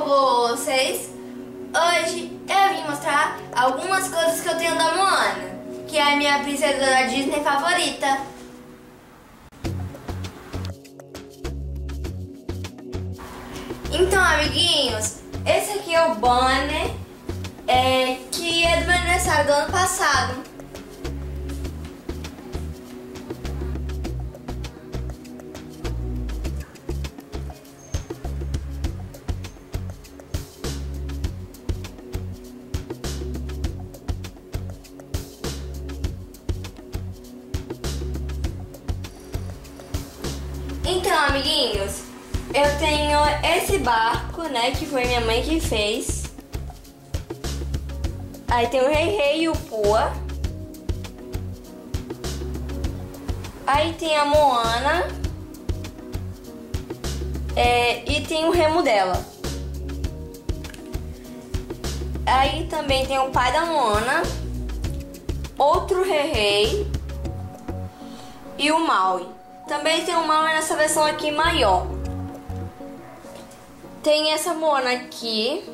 com vocês? Hoje eu vim mostrar algumas coisas que eu tenho da Moana, que é a minha princesa da Disney favorita. Então, amiguinhos, esse aqui é o banner é, que é do meu aniversário do ano passado. Então, amiguinhos, eu tenho esse barco, né, que foi minha mãe que fez. Aí tem o Rei Rei e o Pua. Aí tem a Moana. É, e tem o remo dela. Aí também tem o pai da Moana. Outro Rei Rei. E o Maui. Também tem o Maui nessa versão aqui maior. Tem essa Moana aqui.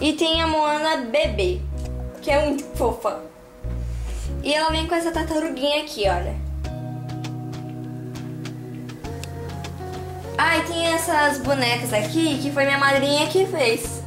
E tem a Moana bebê, que é muito fofa. E ela vem com essa tartaruguinha aqui, olha. Ah, e tem essas bonecas aqui que foi minha madrinha que fez.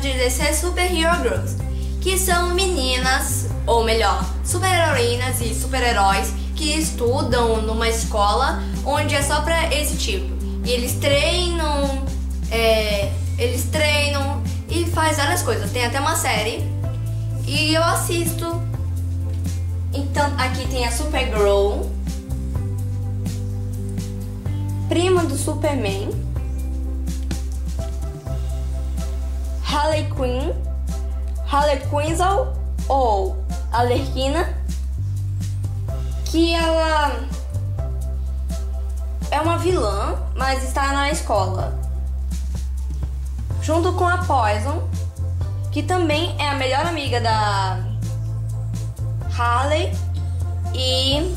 De DC Super Hero Girls, que são meninas, ou melhor, super-heroínas e super-heróis que estudam numa escola onde é só pra esse tipo. E eles treinam, é, eles treinam e faz várias coisas. Tem até uma série e eu assisto. Então aqui tem a Supergirl, prima do Superman. Harley Quinn, Harley Quinzel ou Alerquina, que ela é uma vilã, mas está na escola. Junto com a Poison, que também é a melhor amiga da Harley e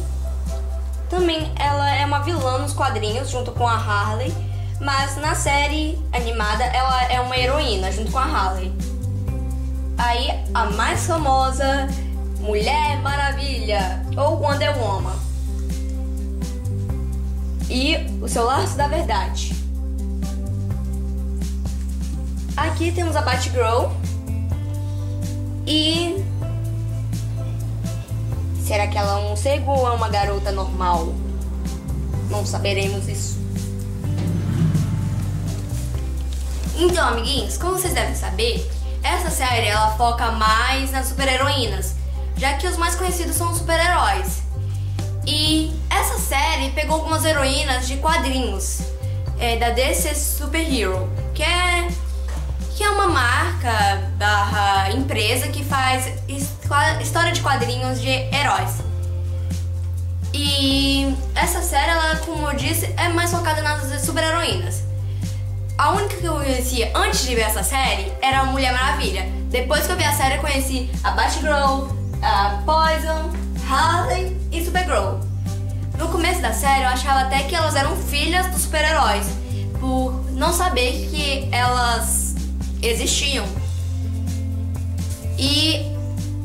também ela é uma vilã nos quadrinhos junto com a Harley mas na série animada ela é uma heroína junto com a Harley. Aí a mais famosa, Mulher Maravilha ou Wonder Woman. E o seu laço da verdade. Aqui temos a Batgirl. E será que ela é um cego ou é uma garota normal? Não saberemos isso. Então, amiguinhos, como vocês devem saber, essa série ela foca mais nas super-heroínas, já que os mais conhecidos são os super-heróis. E essa série pegou algumas heroínas de quadrinhos é, da DC Super Hero, que é que é uma marca barra empresa que faz história de quadrinhos de heróis. E essa série, ela, como eu disse, é mais focada nas super-heroínas. A única que eu conhecia antes de ver essa série era a Mulher Maravilha. Depois que eu vi a série, eu conheci a Batgirl, a Poison, Harley e Supergirl. No começo da série, eu achava até que elas eram filhas dos super-heróis, por não saber que elas existiam. E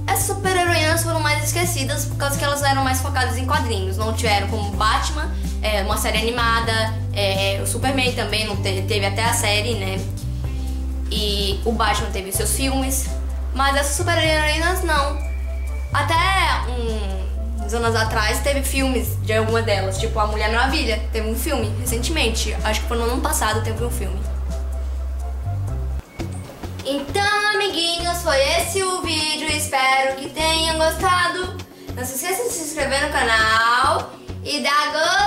essas super-heroínas foram mais esquecidas por causa que elas eram mais focadas em quadrinhos. Não tiveram como Batman, é, uma série animada, é, o Superman também não teve, teve até a série, né? E o Batman teve seus filmes, mas essas super-heroínas não. Até uns anos atrás teve filmes de alguma delas, tipo a Mulher Maravilha, teve um filme recentemente, acho que foi no ano passado teve um filme. Então, foi esse o vídeo, espero que tenham gostado. Não se esqueça de se inscrever no canal e dar gostei.